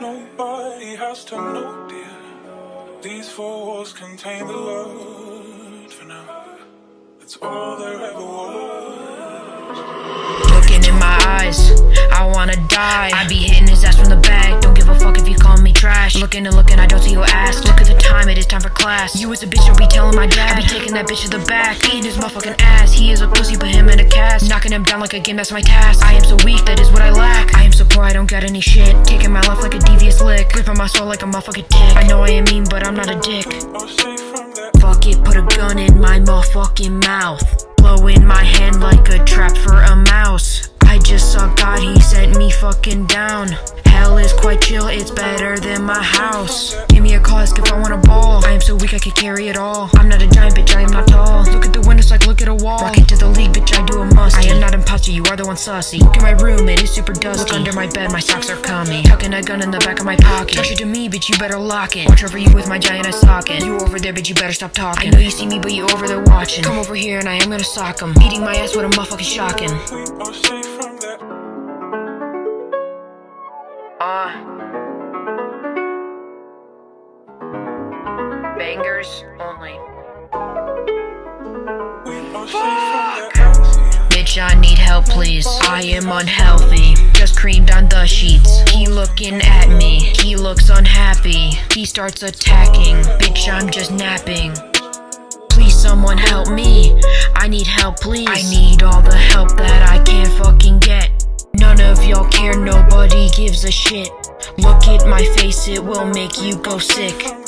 Nobody has to know, dear. These four walls contain the for now. All there ever was. Looking in my eyes, I wanna die. I be hitting trash. Looking and looking, I don't see your ass. Look at the time, it is time for class. You as a bitch, don't be telling my dad. I be taking that bitch to the back, eating his motherfucking ass. He is a pussy, but him in a cast. Knocking him down like a game, that's my task. I am so weak, that is what I lack. I am so poor, I don't got any shit. Taking my life like a devious lick. Ripping my soul like a motherfucking dick. I know I am mean, but I'm not a dick. Fuck it, put a gun in my motherfucking mouth. Blow in my hand like a trap for a mouse. I just saw God, he me fucking down. Hell is quite chill, it's better than my house. Give me a ask if I want a ball. I am so weak, I could carry it all. I'm not a giant, bitch, I am not tall. Look at the windows like look at a wall. Rock into the league, bitch, I do a must. I am not imposter, you are the one sussy. Look in my room, it is super dusty. Look under my bed, my socks are coming. Tucking a gun in the back of my pocket. Touch it to me, bitch, you better lock it. Watch over you with my giant eye socket. You over there, bitch, you better stop talking. I know you see me, but you over there watching. Come over here and I am gonna sock him. Beating my ass with a motherfucking shocking. Uh. Bangers only. Bitch, I need help, please. I am unhealthy. Just creamed on the sheets. He looking at me. He looks unhappy. He starts attacking. Bitch, I'm just napping. Please, someone help me. I need help, please. I need all the help that I can fucking get. None of y'all care, nobody gives a shit. Look at my face, it will make you go sick.